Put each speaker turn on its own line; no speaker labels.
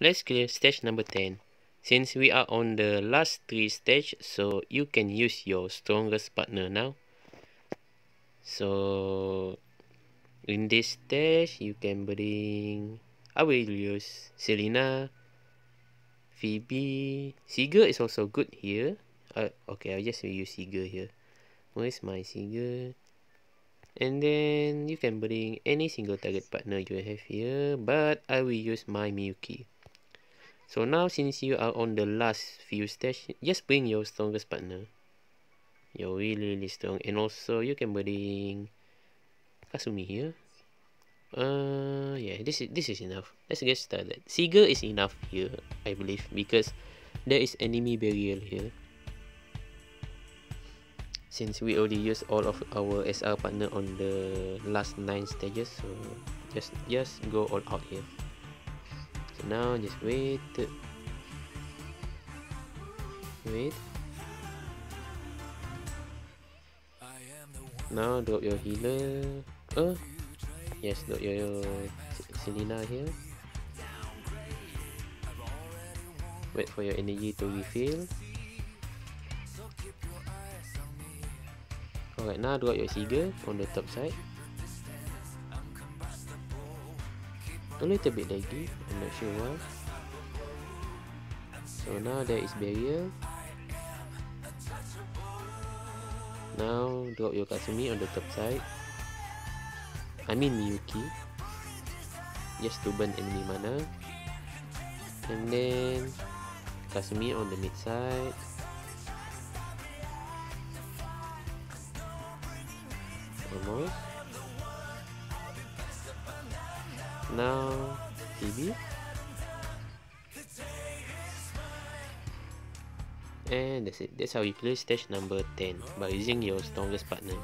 let's clear stage number 10. Since we are on the last three stage, so you can use your strongest partner now. So in this stage, you can bring. I will use Selena, Phoebe. Seeger is also good here. Uh, okay, I'll just use Seeger here. Where's my Seeger? And then you can bring any single target partner you have here, but I will use my Miyuki. So now since you are on the last few stage, just bring your strongest partner. You're really really strong. And also you can bring Kasumi here. Uh yeah, this is this is enough. Let's get started. Seagull is enough here, I believe, because there is enemy barrier here. Since we already used all of our SR partner on the last nine stages, so just just go all out here. Now just wait. Wait. Now drop your healer. Oh, yes, drop your Selena here. Wait for your energy to refill. Alright, now drop your Seagull on the top side. A little bit laggy I'm not sure why. So now there is barrier. Now drop your Kasumi on the top side. I mean Miyuki. Just to burn enemy mana. And then Kasumi on the mid side. Almost now TV and that's it. That's how you play stage number 10 by using your strongest partner